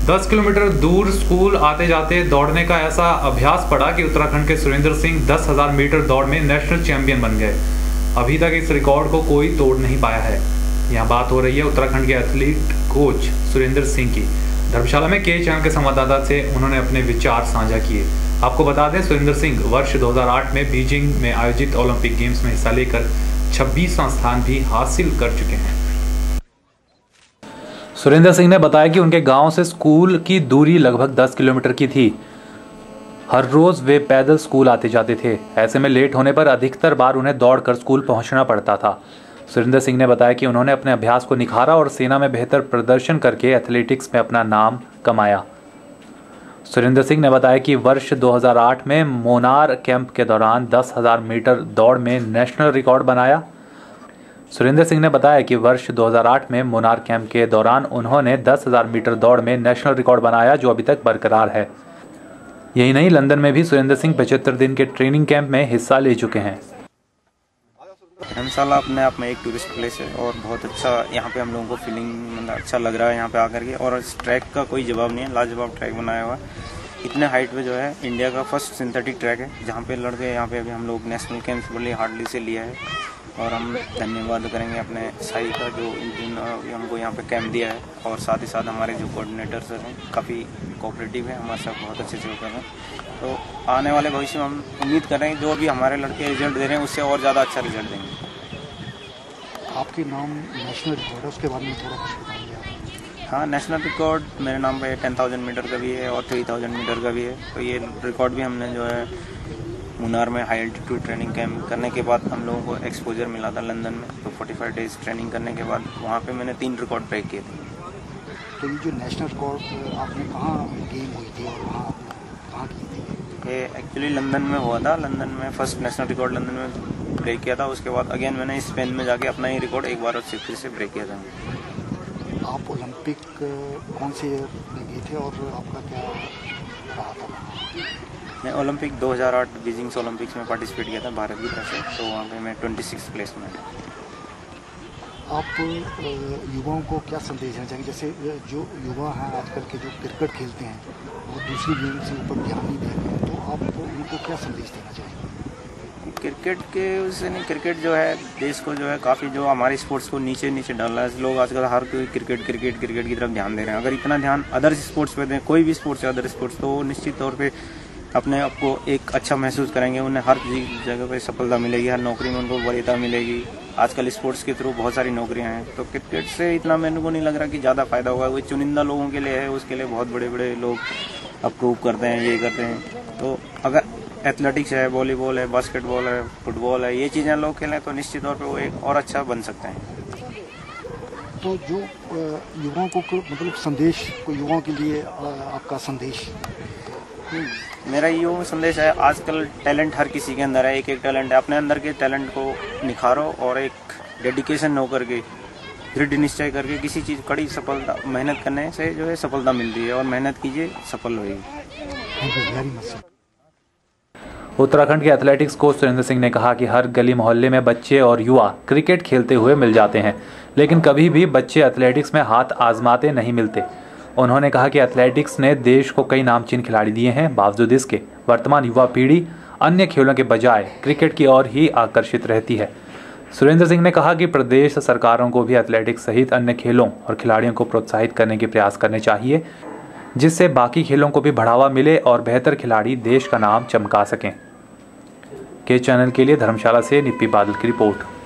10 kilometre दूर school आते जाते दौड़ने का ऐसा अभ्यास पड़ा कि उत्तराखंड के सुरेंद्र सिंह दस हज़ार मीटर दौड़ में नेशनल चैंपियन बन गए। अभी तक इस रिकॉर्ड को कोई तोड़ नहीं पाया है। यहाँ बात हो रही है उत्तराखंड के एथलीट कोच सुरेंद्र सिंह की। धर्मशाला में के चैनल के संवाददाता से उन्होंने अपने विचार साझा किए। आपको बता दें, सुरेंद्र सिंह वर्ष 2008 में बीजिंग में आयोजित ओलंपिक गेम्स में हिस्सा लेकर 26वां स्थान भी हासिल कर चुके हैं। सुरेंद्र सिंह ने बताया कि उनके गाँव से स्कूल की दूरी लगभग 10 किलोमीटर की थी। हर रोज वे पैदल स्कूल आते जाते थे। ऐसे में लेट होने पर अधिकतर बार उन्हें दौड़कर स्कूल पहुँचना पड़ता था। सुरेंद्र सिंह ने बताया कि उन्होंने अपने अभ्यास को निखारा और सेना में बेहतर प्रदर्शन करके एथलेटिक्स में अपना नाम कमाया। सुरेंद्र सिंह ने बताया कि वर्ष 2008 में मोनार कैंप के दौरान 10,000 मीटर दौड़ में नेशनल रिकॉर्ड बनाया। सुरेंद्र सिंह ने बताया कि वर्ष 2008 में मोनार कैंप के दौरान उन्होंने 10,000 मीटर दौड़ में नेशनल रिकॉर्ड बनाया जो अभी तक बरकरार है। यही नहीं लंदन में भी सुरेंद्र सिंह पचहत्तर दिन के ट्रेनिंग कैंप में हिस्सा ले चुके हैं। धर्मशाला अपने आप में एक टूरिस्ट प्लेस है और बहुत अच्छा यहाँ पे हम लोगों को फीलिंग मतलब अच्छा लग रहा है यहाँ पे आकर के। और इस ट्रैक का कोई जवाब नहीं है लाजवाब ट्रैक बनाया हुआ इतने हाइट पे जो है इंडिया का फ़र्स्ट सिंथेटिक ट्रैक है जहाँ पे लड़के यहाँ पे अभी हम लोग नेशनल बड़े हार्डली से लिया है। और हम धन्यवाद करेंगे अपने साई का जो जिन हमको यहाँ पे कैंप दिया है। और साथ ही साथ हमारे जो कोऑर्डिनेटर्स हैं काफ़ी कोऑपरेटिव है हमारे साथ बहुत अच्छे से कर रहे हैं। तो आने वाले भविष्य में हम उम्मीद कर रहे हैं जो भी हमारे लड़के रिज़ल्ट दे रहे हैं उससे और ज़्यादा अच्छा रिज़ल्ट देंगे। आपके नाम नेशनल रिकॉर्ड है उसके बारे में थोड़ा कुछ बताइए हाँ नेशनल रिकॉर्ड मेरे नाम पे टेन थाउज़ेंड मीटर का भी है और थ्री थाउज़ेंड मीटर का भी है। तो ये रिकॉर्ड भी हमने जो है मुनार में हाई एल्टीट्यूड ट्रेनिंग कैंप करने के बाद हम लोगों को एक्सपोजर मिला था लंदन में। तो 45 डेज़ ट्रेनिंग करने के बाद वहाँ पे मैंने तीन रिकॉर्ड ब्रेक किए थे। तो ये जो नेशनल रिकॉर्ड आपने कहाँ गेम हुई थी और वहाँ कहाँ की थी? ये एक्चुअली लंदन में हुआ था। लंदन में फ़र्स्ट नेशनल रिकॉर्ड लंदन में ब्रेक किया था। उसके बाद अगेन मैंने स्पेन में जाके अपना ही रिकॉर्ड एक बार और फिर से ब्रेक किया था। आप ओलंपिक कौन से ईयर में गए थे और आपका क्या रहा था? मैं ओलंपिक 2008 बीजिंग्स ओलंपिक्स में पार्टिसिपेट किया था भारत की तरफ़ से तो वहाँ पे मैं ट्वेंटी सिक्स प्लेस में आप युवाओं को क्या संदेश देना चाहेंगे? जैसे जो युवा हैं आजकल के जो क्रिकेट खेलते हैं वो दूसरी गेम से ऊपर ध्यान नहीं दे रहे हैं तो आप उनको क्या संदेश देना चाहेंगे? क्रिकेट के उससे नहीं क्रिकेट जो है देश को जो है काफ़ी जो हमारे स्पोर्ट्स को नीचे नीचे डाल रहा है। लोग आजकल हर कोई क्रिकेट क्रिकेट क्रिकेट की तरफ़ ध्यान दे रहे हैं। अगर इतना ध्यान अदर स्पोर्ट्स पे दें कोई भी स्पोर्ट्स है अदर स्पोर्ट्स तो निश्चित तौर पे अपने आप को एक अच्छा महसूस करेंगे, उन्हें हर जगह पे सफलता मिलेगी, हर नौकरी में उनको वरीयता मिलेगी। आजकल स्पोर्ट्स के थ्रू बहुत सारी नौकरियाँ हैं। तो क्रिकेट से इतना मेरे को नहीं लग रहा कि ज़्यादा फ़ायदा होगा। वो चुनिंदा लोगों के लिए है, उसके लिए बहुत बड़े बड़े लोग अप्रूव करते हैं, ये करते हैं। तो अगर एथलेटिक्स है वॉलीबॉल है बास्केटबॉल है फुटबॉल है, ये चीज़ें लोग खेलें तो निश्चित तौर पर वो एक और अच्छा बन सकते हैं। तो जो युवाओं को मतलब संदेश को युवाओं के लिए आपका संदेश। मेरा ये संदेश है, आजकल टैलेंट हर किसी के अंदर है एक एक टैलेंट है। अपने अंदर के टैलेंट को निखारो और एक डेडिकेशन होकर के, दृढ़ निश्चय करके किसी चीज़, कड़ी सफलता, मेहनत करने से जो है सफलता मिलती है और मेहनत कीजिए, सफल होगी उत्तराखंड के एथलेटिक्स कोच सुरेंद्र सिंह ने कहा कि हर गली मोहल्ले में बच्चे और युवा क्रिकेट खेलते हुए मिल जाते हैं, लेकिन कभी भी बच्चे एथलेटिक्स में हाथ आजमाते नहीं मिलते। उन्होंने कहा कि एथलेटिक्स ने देश को कई नामचीन खिलाड़ी दिए हैं, बावजूद इसके। वर्तमान युवा पीढ़ी अन्य खेलों के बजाय क्रिकेट की ओर ही आकर्षित रहती है। सुरेंद्र सिंह ने कहा कि प्रदेश सरकारों को भी एथलेटिक्स सहित अन्य खेलों और खिलाड़ियों को प्रोत्साहित करने के प्रयास करने चाहिए, जिससे बाकी खेलों को भी बढ़ावा मिले और बेहतर खिलाड़ी देश का नाम चमका सकें। के चैनल के लिए धर्मशाला से निप्पी बादल की रिपोर्ट।